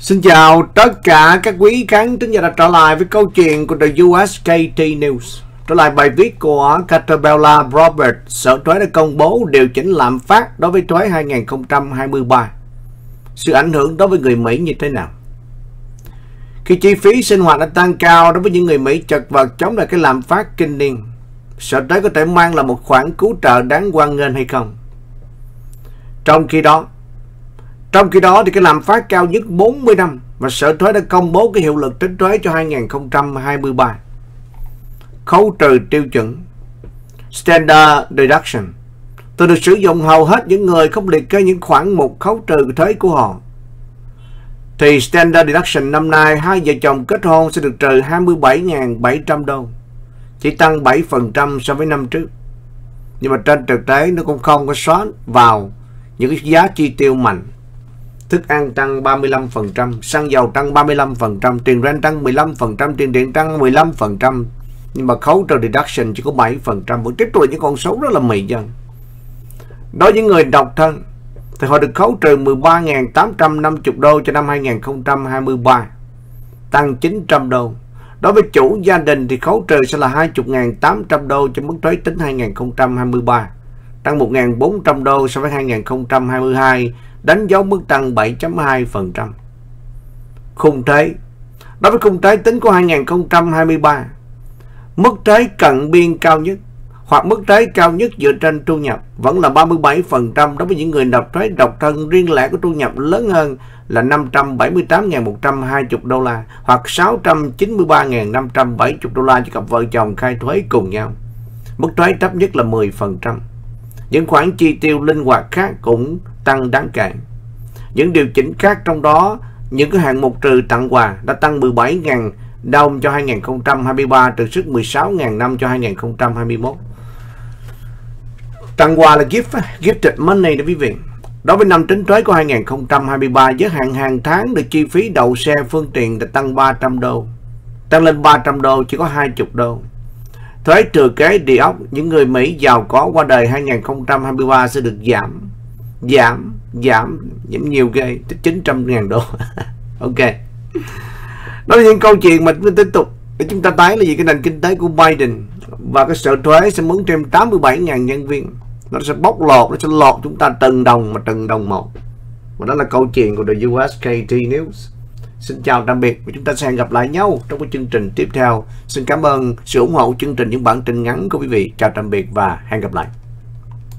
Xin chào tất cả các quý khán thính giả đã trở lại với câu chuyện của The USKT News. Trở lại bài viết của Catabella Robert, Sở Thuế đã công bố điều chỉnh lạm phát đối với thuế 2023. Sự ảnh hưởng đối với người Mỹ như thế nào? Khi chi phí sinh hoạt đã tăng cao đối với những người Mỹ chật vật chống lại cái lạm phát kinh niên, Sở Thuế có thể mang là một khoản cứu trợ đáng quan nghênh hay không? Trong khi đó, trong khi đó thì cái lạm phát cao nhất 40 năm và Sở Thuế đã công bố cái hiệu lực tính thuế cho 2023. Khấu trừ tiêu chuẩn Standard Deduction Tôi được sử dụng hầu hết những người không liệt kê những khoản mục khấu trừ thuế của họ. Thì Standard Deduction năm nay, hai vợ chồng kết hôn sẽ được trừ 27.700 đô. Chỉ tăng 7% so với năm trước. Nhưng mà trên thực tế nó cũng không có xóa vào những cái giá chi tiêu mạnh thức ăn tăng 35%, xăng dầu tăng 35%, tiền rent tăng 15%, tiền điện tăng 15%, nhưng mà khấu trừ deduction chỉ có 7%, vẫn tiếp tục những con số rất là mị dân. Đối với người độc thân, thì họ được khấu trừ 13.850 đô cho năm 2023, tăng 900 đô. Đối với chủ gia đình thì khấu trừ sẽ là 20.800 đô cho mức thuế tính 2023, tăng 1.400 đô so với 2022, đánh dấu mức tăng 7.2%. Khung thuế Đối với khung thuế tính của 2023, mức thuế cận biên cao nhất hoặc mức thuế cao nhất dựa trên thu nhập vẫn là 37% đối với những người nộp thuế độc thân riêng lẻ có thu nhập lớn hơn là 578.120 đô la hoặc 693.570 đô la cho cặp vợ chồng khai thuế cùng nhau. Mức thuế thấp nhất là 10%. Những khoản chi tiêu linh hoạt khác cũng tăng đáng kể. Những điều chỉnh khác trong đó, những cái hạng mục trừ tặng quà đã tăng 17.000 đồng cho 2023 trừ sức 16.000 năm cho 2021. Tặng quà là gift, gifted money đó quý vị. Đối với năm tính thuế của 2023, giới hạn hàng tháng được chi phí đậu xe phương tiện đã tăng 300 đô. Tăng lên 300 đô chỉ có 20 đô. Thuế trừ kế địa ốc, những người Mỹ giàu có qua đời 2023 sẽ được giảm. Giảm, giảm, giảm nhiều ghê, tới 900 ngàn đô. ok. Đó là những câu chuyện mà chúng ta tiếp tục để chúng ta thấy là gì cái nền kinh tế của Biden và cái sở thuế sẽ mướn thêm 87.000 nhân viên. Nó sẽ bóc lột, nó sẽ lột chúng ta từng đồng mà từng đồng một. Và đó là câu chuyện của The USKT News. Xin chào tạm biệt và chúng ta sẽ hẹn gặp lại nhau trong cái chương trình tiếp theo. Xin cảm ơn sự ủng hộ chương trình những bản tin ngắn của quý vị. Chào tạm biệt và hẹn gặp lại.